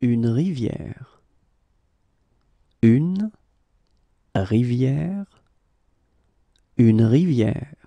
une rivière. Une rivière. Une rivière.